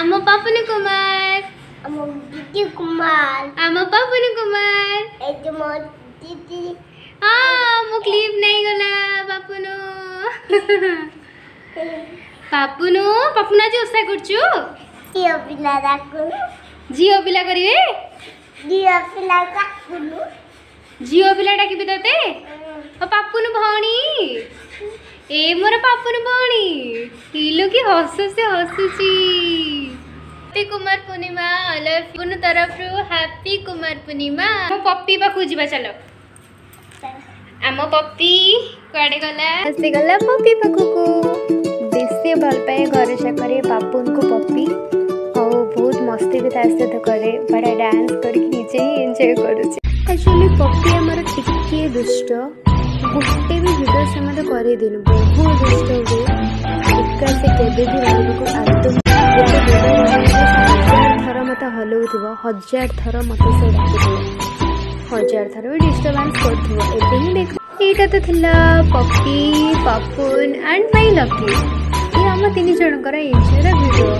అమ్మ పప్పుని కుమార్ అమ్మ బిడ్డి కుమార్ అమ్మ పప్పుని కుమార్ ఆ ముక్లీప్ నై గలా పప్పును পাপুনু পাপুন আজ ওষা করছু ঝিও পিলা ডাকুনু ঝিও পিলা করিবে ঝিও পিলা ডাকুনু ঝিও পিলা ডাকিবি তোতে ও পাপুনু ভৌণী এ মোর পাপুনু ভৌণী ইলু কি হসুছে হসুছি ହାପି କୁମାର ପୂର୍ଣ୍ଣିମା અલર ફૂન તરફરૂ હેપી કુમાર પૂર્ણિમા ଆମ ପପି ପାଖକୁ ଯିବା ଚାଲ ଆମ ପପି କୁଆଡ଼େ ଗଲା ଆସିଗଲା ପପି ପାଖକୁ ବେଶୀ ଭଲ ପାଏ ଗରେଶା କରେ ବାପୁଙ୍କୁ ପପି ଆଉ ବହୁତ ମସ୍ତି ବି ତା ସହିତ କରେ ବଢ଼ିଆ ଡ୍ୟାନ୍ସ କରିକି ନିଜେ ହିଁ ଏନ୍ଜୟ କରୁଛି ଆକ୍ଚୁଆଲି ପପି ଆମର ଟିକିଏ ଦୁଷ୍ଟ ଗୋଟେ ବି ଭିଡ଼ିଓ ସେ ମୋତେ ବହୁତ ଦୁଷ୍ଟ ହୁଏ ଏକା ସେ କେବେ ବି ରହିବାକୁ କରୁଥିବ ହଜାର ଥର ମୋତେ ସେ ଡାକୁଥିବ ହଜାର ଥର ବି ଡିଷ୍ଟର୍ବାନ୍ସ କରୁଥିବ ଏବେ ହିଁ ଦେଖ ଏଇଟା ତ ଥିଲା poppy Papun and my Lucky ଏ ଆମ ତିନି ଜଣଙ୍କର ଏଇଛାର ଭିଡ଼ିଓ